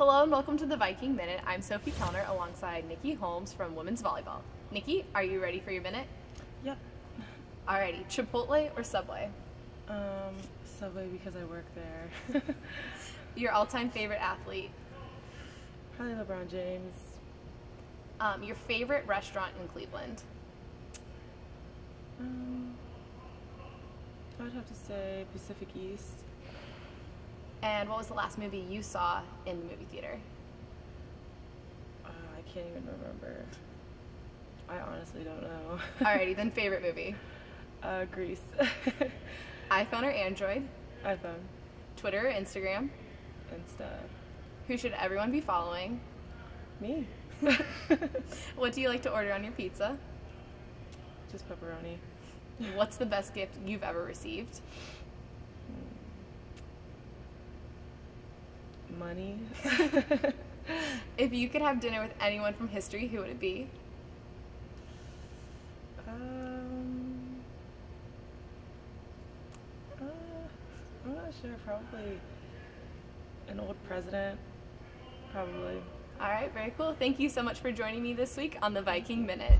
Hello and welcome to the Viking Minute. I'm Sophie Kellner alongside Nikki Holmes from Women's Volleyball. Nikki, are you ready for your minute? Yep. Alrighty, Chipotle or Subway? Um, Subway because I work there. Your all-time favorite athlete? Probably LeBron James. Um, your favorite restaurant in Cleveland? Um, I'd have to say Pacific East. And what was the last movie you saw in the movie theater? Uh, I can't even remember. I honestly don't know. Alrighty, then favorite movie? uh, Grease. iPhone or Android? iPhone. Twitter or Instagram? Insta. Who should everyone be following? Me. What do you like to order on your pizza? Just pepperoni. What's the best gift you've ever received? Money. If you could have dinner with anyone from history, who would it be? um, uh, I'm not sure. Probably an old president. Probably. All right, very cool. Thank you so much for joining me this week on the Viking Minute.